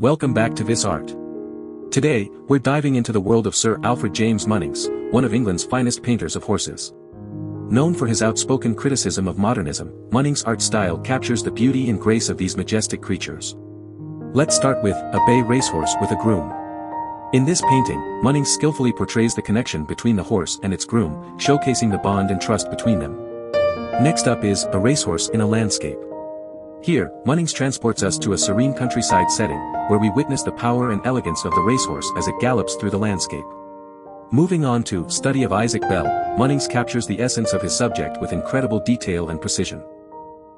Welcome back to Vis Art. Today, we're diving into the world of Sir Alfred James Munnings, one of England's finest painters of horses. Known for his outspoken criticism of modernism, Munnings' art style captures the beauty and grace of these majestic creatures. Let's start with A Bay Racehorse with a Groom. In this painting, Munnings skillfully portrays the connection between the horse and its groom, showcasing the bond and trust between them. Next up is A Racehorse in a Landscape. Here, Munnings transports us to a serene countryside setting, where we witness the power and elegance of the racehorse as it gallops through the landscape. Moving on to Study of Isaac Bell, Munnings captures the essence of his subject with incredible detail and precision.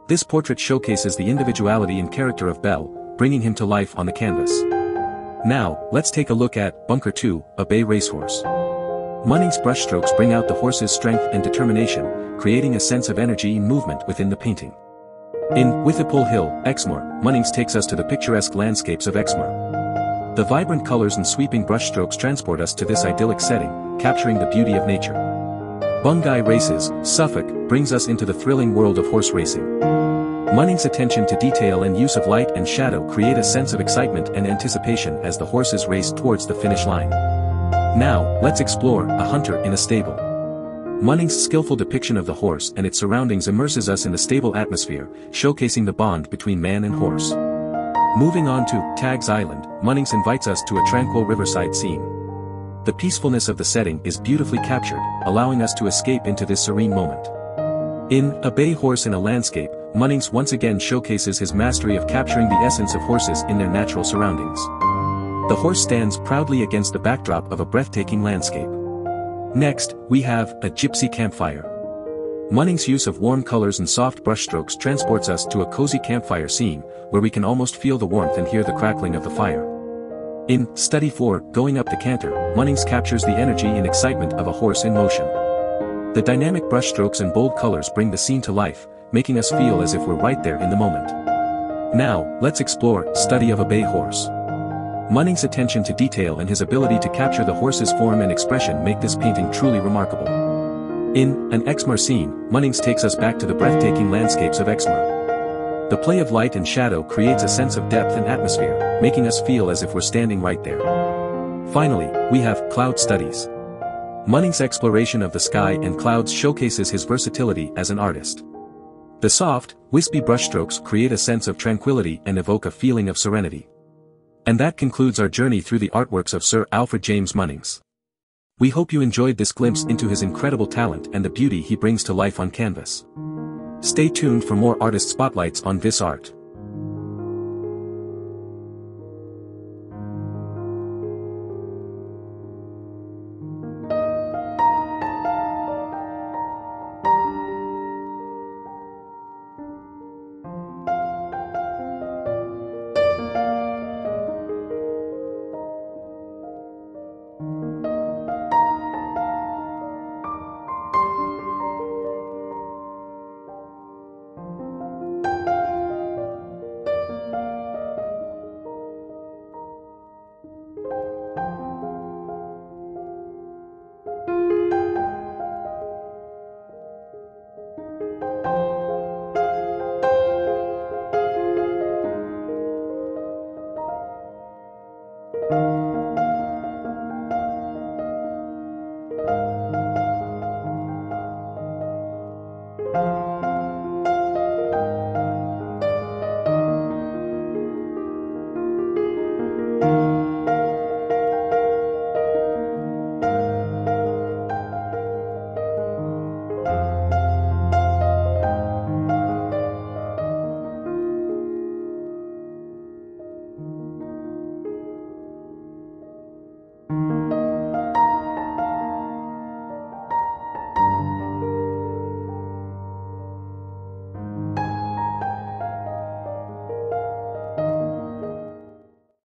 This portrait showcases the individuality and character of Bell, bringing him to life on the canvas. Now, let's take a look at Bunker 2, a bay racehorse. Munnings' brushstrokes bring out the horse's strength and determination, creating a sense of energy and movement within the painting. In Withypool Hill, Exmoor, Munnings takes us to the picturesque landscapes of Exmoor. The vibrant colors and sweeping brushstrokes transport us to this idyllic setting, capturing the beauty of nature. Bungay Races, Suffolk, brings us into the thrilling world of horse racing. Munnings' attention to detail and use of light and shadow create a sense of excitement and anticipation as the horses race towards the finish line. Now, let's explore A Hunter in a Stable. Munnings' skillful depiction of the horse and its surroundings immerses us in the stable atmosphere, showcasing the bond between man and horse. Moving on to Tagg's Island, Munnings invites us to a tranquil riverside scene. The peacefulness of the setting is beautifully captured, allowing us to escape into this serene moment. In A Bay Horse in a Landscape, Munnings once again showcases his mastery of capturing the essence of horses in their natural surroundings. The horse stands proudly against the backdrop of a breathtaking landscape. Next, we have a gypsy campfire. Munnings' use of warm colors and soft brushstrokes transports us to a cozy campfire scene, where we can almost feel the warmth and hear the crackling of the fire. In Study 4, Going Up the Canter, Munnings captures the energy and excitement of a horse in motion. The dynamic brushstrokes and bold colors bring the scene to life, making us feel as if we're right there in the moment. Now, let's explore Study of a Bay Horse. Munnings' attention to detail and his ability to capture the horse's form and expression make this painting truly remarkable. In An Exmoor Scene, Munnings takes us back to the breathtaking landscapes of Exmoor. The play of light and shadow creates a sense of depth and atmosphere, making us feel as if we're standing right there. Finally, we have Cloud Studies. Munnings' exploration of the sky and clouds showcases his versatility as an artist. The soft, wispy brushstrokes create a sense of tranquility and evoke a feeling of serenity. And that concludes our journey through the artworks of Sir Alfred James Munnings. We hope you enjoyed this glimpse into his incredible talent and the beauty he brings to life on canvas. Stay tuned for more artist spotlights on Vis Art.